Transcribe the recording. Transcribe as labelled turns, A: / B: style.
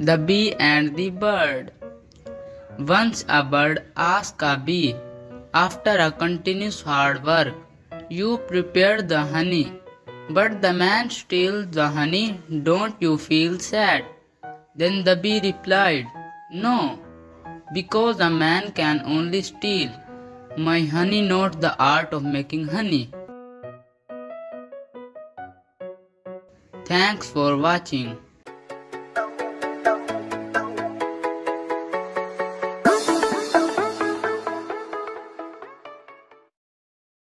A: The Bee and the Bird Once a bird asked a bee, After a continuous hard work, you prepare the honey, but the man steals the honey, don't you feel sad? Then the bee replied, No, because a man can only steal. My honey not the art of making honey. Thanks for watching.